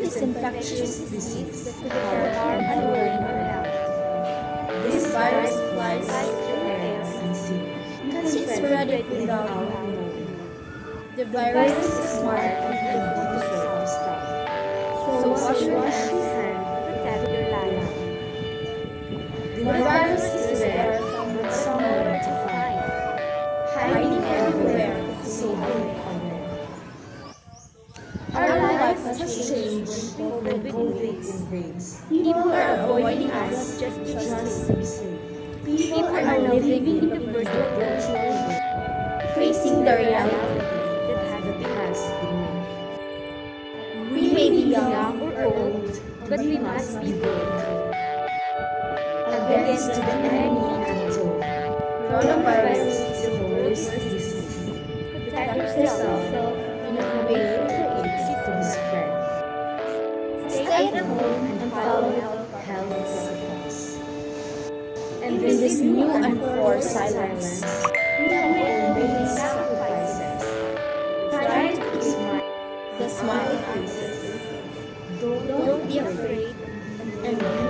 infectious disease that could harm and health. This virus flies through air and sea. Spread it without knowing. The virus is smart and can do some stuff. So wash your hands and protect your life. The virus is there for someone to find. Hiding everywhere, so don't Our life has changed when COVID invades. People are avoiding us just to be safe. People are now living in the virtual world, facing the reality that has been. We may be young or old, but we must be brave. Against the enemy. Coronavirus Stay at home and follow health. And in this new and forced silence, we have made sacrifices. Try to smile, the smiley faces. Don't, don't be afraid and